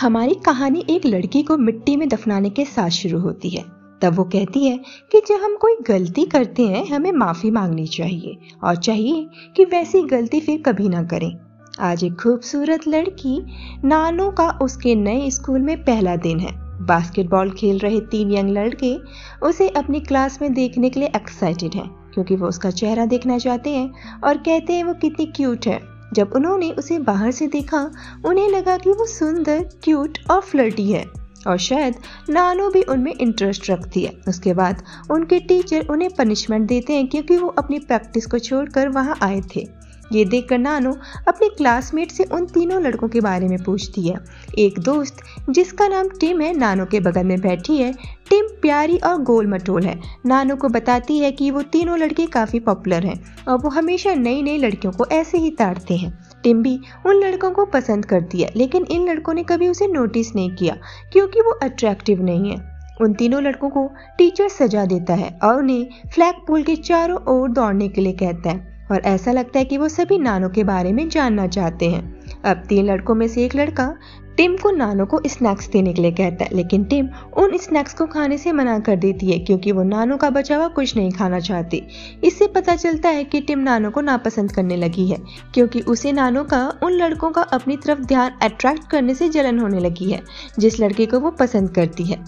हमारी कहानी एक लड़की को मिट्टी में दफनाने के साथ शुरू होती है। तब वो कहती है कि जब हम कोई गलती करते हैं, हमें माफ़ी मांगनी चाहिए और चाहिए कि वैसी गलती फिर कभी ना करें। आज एक खूबसूरत लड़की नानो का उसके नए स्कूल में पहला दिन है। बास्केटबॉल खेल रहे तीन यंग लड़के उसे अपनी क्लास में देखने के लिए एक्साइटेड हैं, क्योंकि वो उसका चेहरा देखना चाहते हैं और कहते हैं वो कितनी क्यूट है। जब उन्होंने उसे बाहर से देखा, उन्हें लगा कि वो सुंदर क्यूट और फ्लर्टी है। और शायद नानो भी उनमें इंटरेस्ट रखती है। उसके बाद उनके टीचर उन्हें पनिशमेंट देते हैं क्योंकि वो अपनी प्रैक्टिस को छोड़कर वहाँ आए थे। ये देखकर नानो अपने क्लासमेट से उन तीनों लड़कों के बारे में पूछती है। एक दोस्त, जिसका नाम टिम है, नानो के बगल में बैठी है, टिम प्यारी और गोल मटोल है। नानो को बताती है कि वो तीनों लड़के काफ़ी पॉपुलर हैं और वो हमेशा नई नई लड़कियों को ऐसे ही ताड़ते हैं। टिम भी उन लड़कों को पसंद करती है, लेकिन इन लड़कों ने कभी उसे नोटिस नहीं किया, क्योंकि वो अट्रैक्टिव नहीं है। उन तीनों लड़कों को टीचर सजा देता है और उन्हें फ्लैग पोल के चारों ओर दौड़ने के लिए कहता है और ऐसा लगता है कि वो सभी नानों के बारे में जानना चाहते हैं। अब तीन लड़कों में से एक लड़का टिम को नानो को स्नैक्स देने के लिए कहता है, लेकिन टिम उन स्नैक्स को खाने से मना कर देती है, क्योंकि वो नानो का बचा हुआ कुछ नहीं खाना चाहती। इससे पता चलता है कि टिम नानो को नापसंद करने लगी है, क्योंकि उसे नानो का, उन लड़कों का अपनी तरफ़ ध्यान अट्रैक्ट करने से जलन होने लगी है, जिस लड़के को वो पसंद करती है।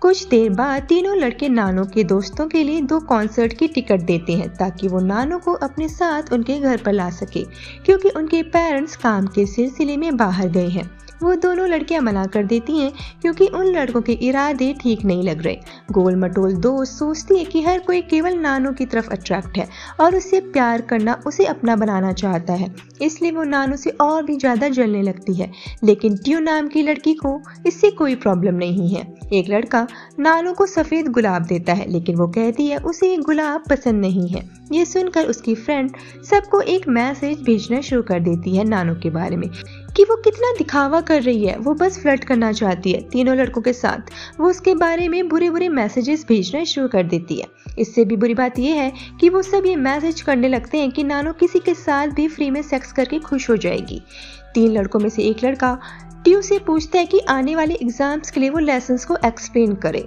कुछ देर बाद तीनों लड़के नानो के दोस्तों के लिए दो कॉन्सर्ट की टिकट देते हैं, ताकि वो नानो को अपने साथ उनके घर पर ला सके, क्योंकि उनके पेरेंट्स काम के सिलसिले में बाहर गए हैं। वो दोनों लड़कियाँ मना कर देती हैं क्योंकि उन लड़कों के इरादे ठीक नहीं लग रहे। गोल मटोल दोस्त सोचती है कि हर कोई केवल नानो की तरफ़ अट्रैक्ट है और उससे प्यार करना, उसे अपना बनाना चाहता है। इसलिए वो नानो से और भी ज़्यादा जलने लगती है। लेकिन ट्यू नाम की लड़की को इससे कोई प्रॉब्लम नहीं है। एक लड़का नानो को सफ़ेद गुलाब देता है, लेकिन वो कहती है, उसे ये गुलाब पसंद नहीं है। ये सुनकर उसकी फ्रेंड सबको एक मैसेज भेजना शुरू कर देती है नानो के बारे में। कि वो कितना दिखावा कर रही है, वो बस फ्लर्ट करना चाहती है, तीनों लड़कों के साथ। वो उसके बारे में बुरे बुरे मैसेजेस भेजना शुरू कर देती है। इससे भी बुरी बात यह है कि वो सब ये मैसेज करने लगते हैं कि नानो किसी के साथ भी फ्री में सेक्स करके खुश हो जाएगी। तीन लड़कों में से एक लड़का ट्यू से पूछता है कि आने वाले एग्ज़ाम्स के लिए वो लेसन को एक्सप्लेन करे।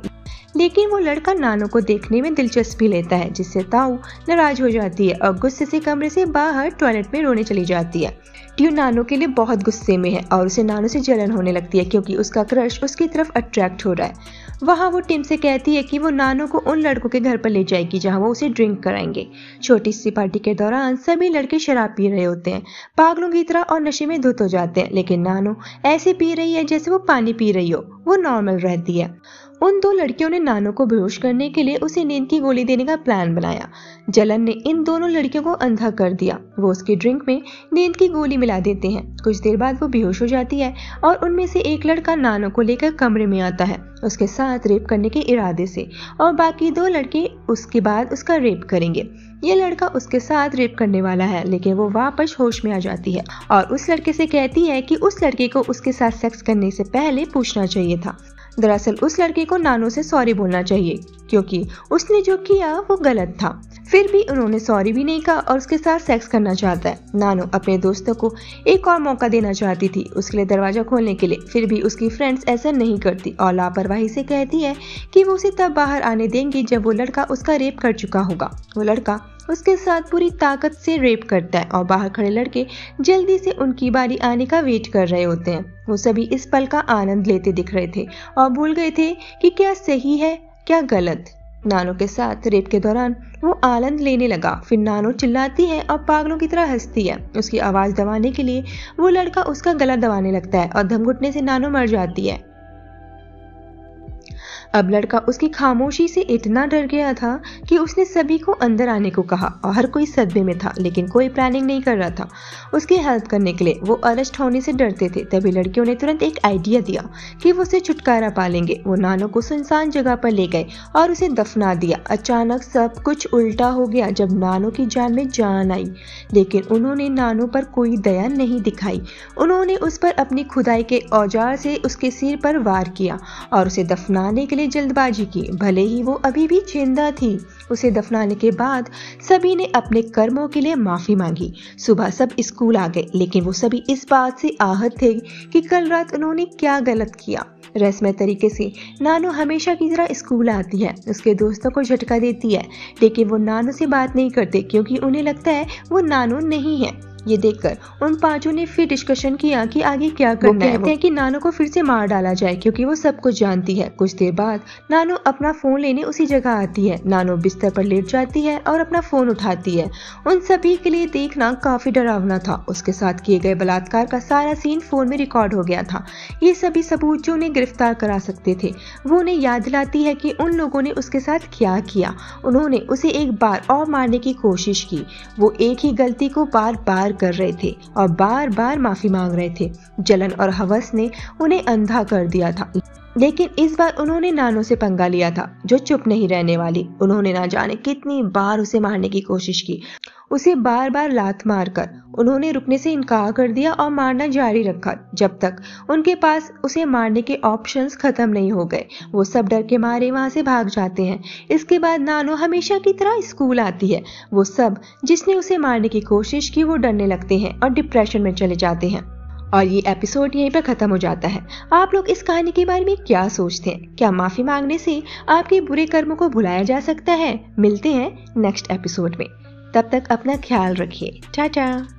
लेकिन वो लड़का नानो को देखने में दिलचस्पी लेता है, जिससे ताऊ नाराज़ हो जाती है और गुस्से से कमरे से बाहर टॉयलेट में रोने चली जाती है। ट्यू नानो के लिए बहुत गुस्से में है और उसे नानो से जलन होने लगती है क्योंकि उसका क्रश उसकी तरफ़ अट्रैक्ट हो रहा है। वहाँ वो टिम से कहती है कि वो नानो को उन लड़कों के घर पर ले जाएगी जहाँ वो उसे ड्रिंक कराएँगे। छोटी सी पार्टी के दौरान सभी लड़के शराब पी रहे होते हैं। पागलों की तरह और नशे में धुत हो जाते हैं, लेकिन नानो ऐसे पी रही है जैसे वो पानी पी रही हो। वो नॉर्मल रहती है। उन दो लड़कियों ने नानो को बेहोश करने के लिए उसे नींद की गोली देने का प्लान बनाया। जलन ने इन दोनों लड़कियों को अंधा कर दिया। वो उसके ड्रिंक में नींद की गोली मिला देते हैं। कुछ देर बाद वो बेहोश हो जाती है और उनमें से एक लड़का नानो को लेकर कमरे में आता है। उसके साथ रेप करने के इरादे से और बाकी दो लड़के उसके बाद उसका रेप करेंगे। ये लड़का उसके साथ रेप करने वाला है, लेकिन वो वापस होश में आ जाती है और उस लड़के से कहती है कि उस लड़के को उसके साथ सेक्स करने से पहले पूछना चाहिए था। दरअसल उस लड़के को नानो से सॉरी बोलना चाहिए, क्योंकि उसने जो किया वो गलत था। फिर भी उन्होंने सॉरी भी नहीं कहा और उसके साथ सेक्स करना चाहता है। नानो अपने दोस्तों को एक और मौका देना चाहती थी उसके लिए दरवाज़ा खोलने के लिए। फिर भी उसकी फ्रेंड्स ऐसा नहीं करती और लापरवाही से कहती है कि वो उसे तब बाहर आने देंगी जब वो लड़का उसका रेप कर चुका होगा। वो लड़का उसके साथ पूरी ताकत से रेप करता है और बाहर खड़े लड़के जल्दी से उनकी बारी आने का वेट कर रहे होते हैं। वो सभी इस पल का आनंद लेते दिख रहे थे और भूल गए थे कि क्या सही है, क्या गलत। नानो के साथ रेप के दौरान वो आनंद लेने लगा। फिर नानो चिल्लाती है और पागलों की तरह हंसती है। उसकी आवाज़ दबाने के लिए वो लड़का उसका गला दबाने लगता है और धमघुटने से नानो मर जाती है। अब लड़का उसकी खामोशी से इतना डर गया था कि उसने सभी को अंदर आने को कहा और हर कोई सदमे में था, लेकिन कोई प्लानिंग नहीं कर रहा था। उसकी हेल्प करने के लिए वो अरेस्ट होने से डरते थे, तभी लड़कियों ने तुरंत एक आइडिया दिया कि वो उसे छुटकारा पा लेंगे वो नानो को सुनसान जगह पर ले गए और उसे दफना दिया। अचानक सब कुछ उल्टा हो गया जब नानो की जान में जान आई। लेकिन उन्होंने नानो पर कोई दया नहीं दिखाई। उन्होंने उस पर अपनी खुदाई के औज़ार से उसके सिर पर वार किया और उसे दफनाने के लिए जल्दबाजी की। भले ही वो अभी भी ज़िंदा थी, उसे दफनाने के बाद सभी ने अपने कर्मों के लिए माफ़ी मांगी। सुबह सब स्कूल आ गए, लेकिन वो सभी इस बात से आहत थे कि कल रात उन्होंने क्या गलत किया। रस्म तरीके से नानू हमेशा की तरह स्कूल आती है, उसके दोस्तों को झटका देती है, लेकिन वो नानू से बात नहीं करते, क्योंकि उन्हें लगता है वो नानू नहीं है। ये देखकर उन पाँचों ने फिर डिस्कशन किया कि आगे क्या करना है। कहते हैं कि नानो को फिर से मार डाला जाए क्योंकि वो सब कुछ जानती है। कुछ देर बाद नानो अपना फ़ोन लेने उसी जगह आती है। नानो बिस्तर पर लेट जाती है और अपना फ़ोन उठाती है। उन सभी के लिए देखना काफ़ी डरावना था। उसके साथ किए गए बलात्कार का सारा सीन फ़ोन में रिकॉर्ड हो गया था। ये सभी सबूत जो उन्हें गिरफ़्तार करा सकते थे। वो उन्हें याद दिलाती है कि उन लोगों ने उसके साथ क्या किया। उन्होंने उसे एक बार और मारने की कोशिश की। वो एक ही गलती को बार बार कर रहे थे और बार बार माफ़ी मांग रहे थे। जलन और हवस ने उन्हें अंधा कर दिया था। लेकिन इस बार उन्होंने नानो से पंगा लिया था, जो चुप नहीं रहने वाली। उन्होंने ना जाने कितनी बार उसे मारने की कोशिश की। उसे बार बार लात मारकर उन्होंने रुकने से इनकार कर दिया और मारना जारी रखा। जब तक उनके पास उसे मारने के ऑप्शंस खत्म नहीं हो गए, वो सब डर के मारे वहाँ से भाग जाते हैं। इसके बाद नानो हमेशा की तरह स्कूल आती है। वो सब जिसने उसे मारने की कोशिश की, वो डरने लगते हैं और डिप्रेशन में चले जाते हैं। और ये एपिसोड यहीं पर खत्म हो जाता है। आप लोग इस कहानी के बारे में क्या सोचते हैं? क्या माफ़ी मांगने से आपके बुरे कर्मों को भुलाया जा सकता है? मिलते हैं नेक्स्ट एपिसोड में। तब तक अपना ख्याल रखिए। टाटा।